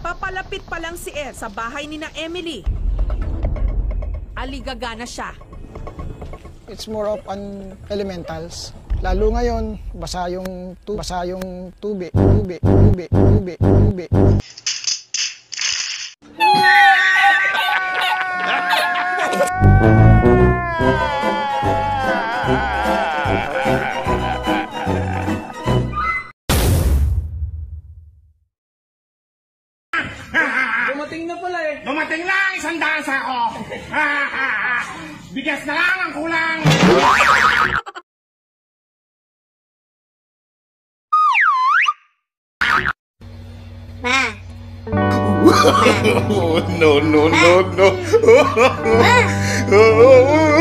Papalapit pa lang si Ed sa bahay ni na Emily. Aligaga na siya. It's more of an elementals. Lalo ngayon, basa yung, tu basa yung tubig, tubig, tubig, tubig, tubig. Dumating lang isang daan sa ako. Bigas na lang ang kulang. Ma! Oh, no, no, no, no. Ma!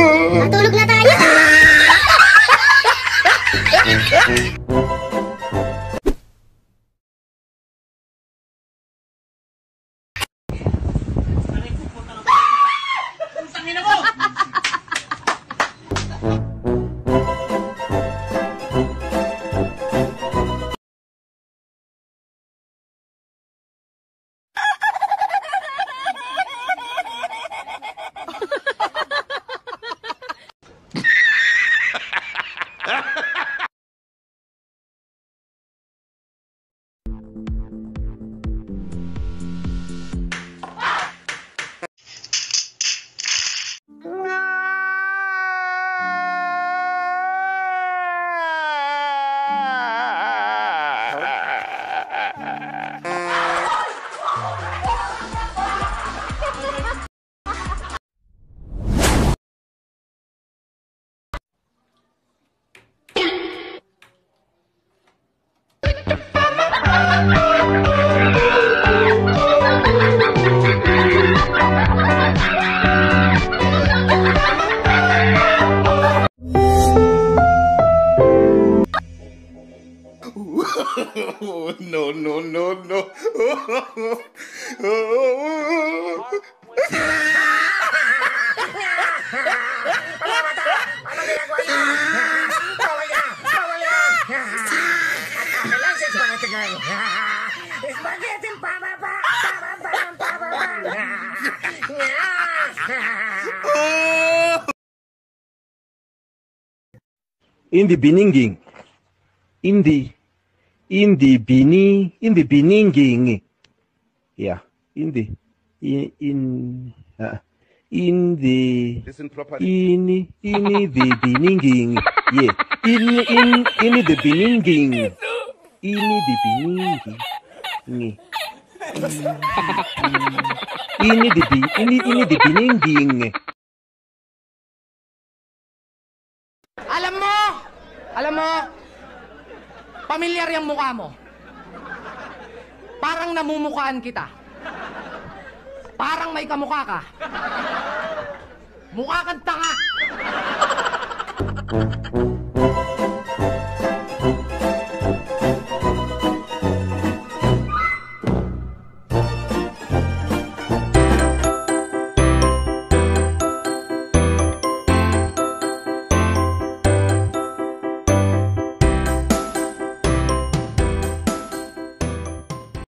no, no, no, no. Ano ginagawa niyo? Bawal yan! Hindi bini. Hindi bininging. Yeah. Hindi. In. in ah. Hindi. Listen properly. Ini. Ini the bininging. Yeah. In. In. Ini the bininging. Ini the bininging. Ngi. Ini the bi. Ini. Ini the bininging. Alam mo, alam mo, pamilyar yung mukha mo. Parang namumukhaan kita. Parang may kamukha ka. Mukha kang tanga.